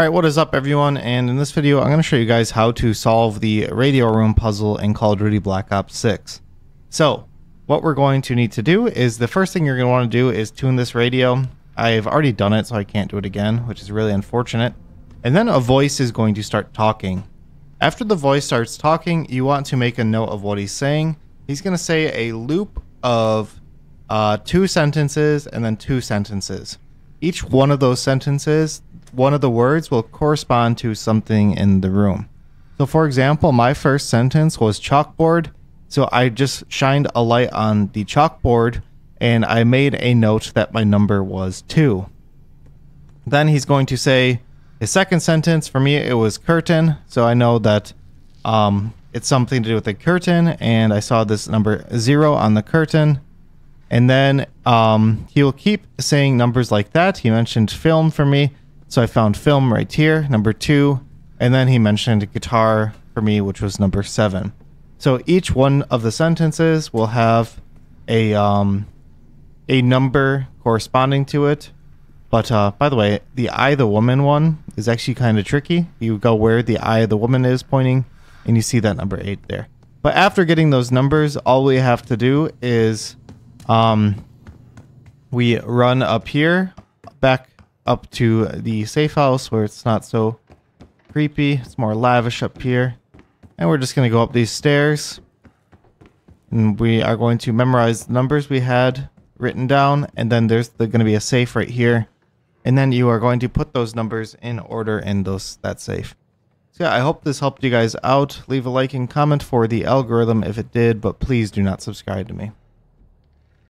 Alright, what is up everyone? And in this video, I'm going to show you guys how to solve the radio room puzzle in Call of Duty Black Ops 6. So, what we're going to need to do is the first thing you're going to want to do is tune this radio. I've already done it, so I can't do it again, which is really unfortunate. And then a voice is going to start talking. After the voice starts talking, you want to make a note of what he's saying. He's going to say a loop of uh, two sentences and then two sentences. Each one of those sentences one of the words will correspond to something in the room. So, for example, my first sentence was chalkboard. So I just shined a light on the chalkboard and I made a note that my number was two. Then he's going to say his second sentence. For me, it was curtain. So I know that um, it's something to do with the curtain. And I saw this number zero on the curtain. And then um, he will keep saying numbers like that. He mentioned film for me. So I found film right here, number two, and then he mentioned guitar for me, which was number seven. So each one of the sentences will have a um, a number corresponding to it. But uh, by the way, the eye of the woman one is actually kind of tricky. You go where the eye of the woman is pointing, and you see that number eight there. But after getting those numbers, all we have to do is um, we run up here, back up to the safe house where it's not so creepy. It's more lavish up here. And we're just going to go up these stairs. And we are going to memorize the numbers we had written down. And then there's the, going to be a safe right here. And then you are going to put those numbers in order in those that safe. So yeah, I hope this helped you guys out. Leave a like and comment for the algorithm if it did, but please do not subscribe to me.